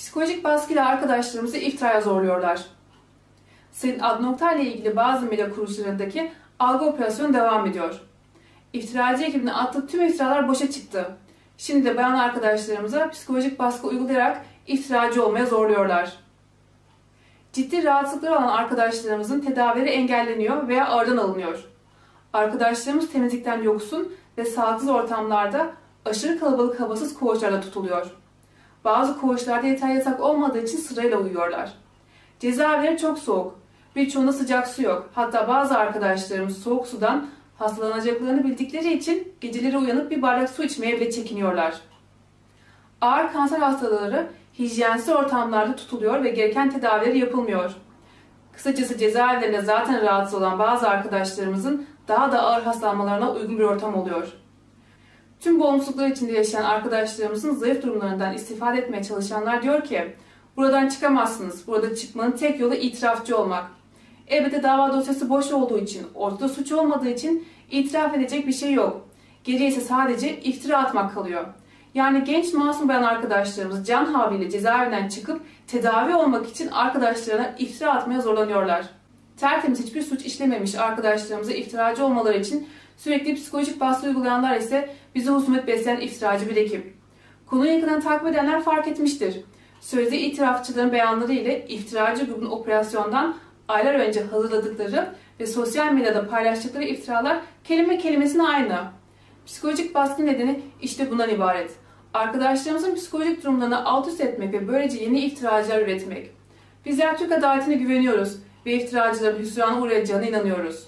Psikolojik baskıyla arkadaşlarımızı iftiraya zorluyorlar. Senin ad nokta ile ilgili bazı medya kuruluşlarındaki algı operasyonu devam ediyor. İftiracı ekibine attığı tüm iftiralar boşa çıktı. Şimdi de bayan arkadaşlarımıza psikolojik baskı uygulayarak iftiracı olmaya zorluyorlar. Ciddi rahatsızlıkları olan arkadaşlarımızın tedavileri engelleniyor veya aradan alınıyor. Arkadaşlarımız temizlikten yoksun ve sağlıksız ortamlarda aşırı kalabalık havasız koğuşlarda tutuluyor. Bazı koğuşlarda yeterli yatak olmadığı için sırayla uyuyorlar. Cezaevleri çok soğuk. Birçoğunda sıcak su yok. Hatta bazı arkadaşlarımız soğuk sudan hastalanacaklarını bildikleri için geceleri uyanıp bir bardak su içmeye bile çekiniyorlar. Ağır kanser hastaları hijyensiz ortamlarda tutuluyor ve gereken tedavileri yapılmıyor. Kısacası cezaevlerinde zaten rahatsız olan bazı arkadaşlarımızın daha da ağır hastalanmalarına uygun bir ortam oluyor. Tüm bu olumsuzluklar içinde yaşayan arkadaşlarımızın zayıf durumlarından istifade etmeye çalışanlar diyor ki, buradan çıkamazsınız, burada çıkmanın tek yolu itirafçı olmak. Elbette dava dosyası boş olduğu için, ortada suç olmadığı için itiraf edecek bir şey yok. Geriye ise sadece iftira atmak kalıyor. Yani genç masum bayan arkadaşlarımız can havliyle cezaevinden çıkıp tedavi olmak için arkadaşlarına iftira atmaya zorlanıyorlar. Tertemiz hiçbir suç işlememiş arkadaşlarımıza iftiracı olmaları için sürekli psikolojik baskı uygulayanlar ise bize husumet besleyen iftiracı bir ekip. Konuyu yakından takip edenler fark etmiştir. Sözde itirafçıların beyanları ile iftiracı grubun operasyondan aylar önce hazırladıkları ve sosyal medyada paylaştıkları iftiralar kelime kelimesine aynı. Psikolojik baskı nedeni işte bundan ibaret. Arkadaşlarımızın psikolojik durumlarını alt üst etmek ve böylece yeni iftiracılar üretmek. Bizler Türk adaletine güveniyoruz ve iftiracıların hüsrana uğrayacağına inanıyoruz.